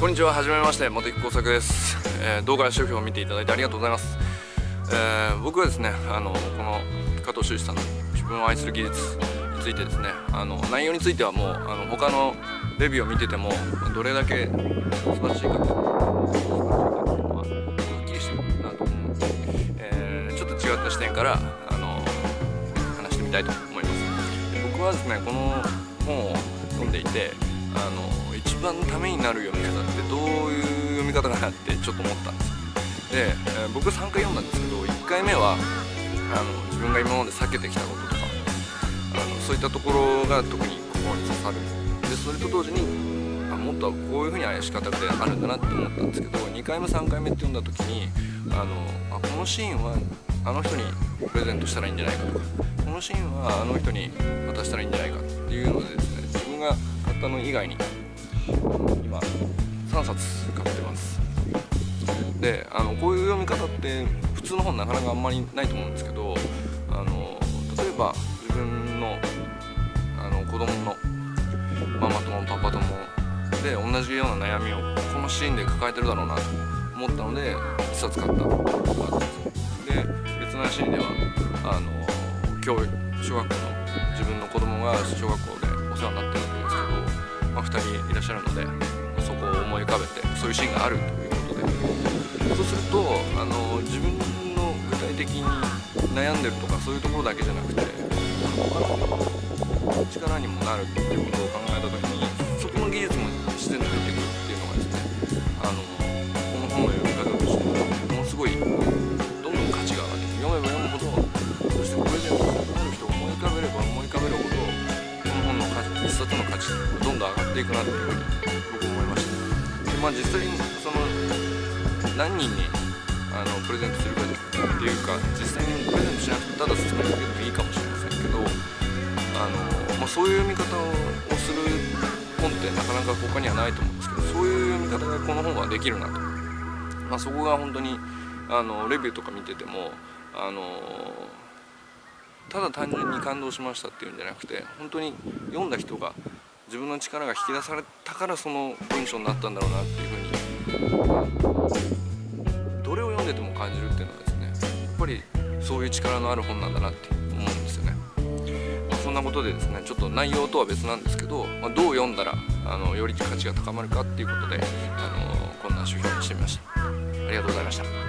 こんにちは。はじめまして。茂木工作です、えー、動画や商品を見ていただいてありがとうございます、えー、僕はですねあのこの加藤修士さんの自分を愛する技術についてですねあの内容についてはもうあの他のレビューを見ててもどれだけ素晴らしいかっていうのははっきりしてるなと思うので、えー、ちょっと違った視点からあの話してみたいと思います。僕はですねこの本を読んでいてあの一番ためになる読み方ってどういう読み方かなってちょっと思ったんですで、えー、僕3回読んだんですけど1回目はあの自分が今まで避けてきたこととかあのそういったところが特に心に刺さる。でそれと同時にあもっとこういうふうに怪し方ってあるんだなって思ったんですけど2回目3回目って読んだ時にあのあこのシーンはあの人にプレゼントしたらいいんじゃないかとかこのシーンはあの人に渡したらいいんじゃないかっていうのでですね分が買ったの以外に今3冊買ってます。であのこういう読み方って普通の本なかなかあんまりないと思うんですけどあの例えば自分のあの子供のママ友パパ友で同じような悩みをこのシーンで抱えてるだろうなと思ったので1冊買った。のがあったんですよで別のシーンではあの教育小学校の自分の子供が小学校でお世話になってるわけですけど、まあ、2人いらっしゃるのでそこを思い浮かべてそういうシーンがあるということで。そうするとあの自分の具体的に悩んでるとかそういうところだけじゃなくて他の力にもなるっていうことを考えた時にんどん上がっていくなっていうふうにましたでまあ、実際にその何人にあのプレゼントするかっていうか実際にプレゼントしなくてただ進めるだけでもいいかもしれませんけどあの、まあ、そういう読み方をする本ってなかなか他にはないと思うんですけどそういう読み方がこの本はできるなと、まあ、そこが本当にあのレビューとか見ててもあのただ単純に感動しましたっていうんじゃなくて本当に読んだ人が自分の力が引き出されたからその文章になったんだろうなっていうふうにどれを読んでても感じるっていうのはですね。やっぱりそういう力のある本なんだなって思うんですよね、まあ、そんなことでですねちょっと内容とは別なんですけど、まあ、どう読んだらあのより価値が高まるかっていうことであのこんな手法にしてみました。ありがとうございました。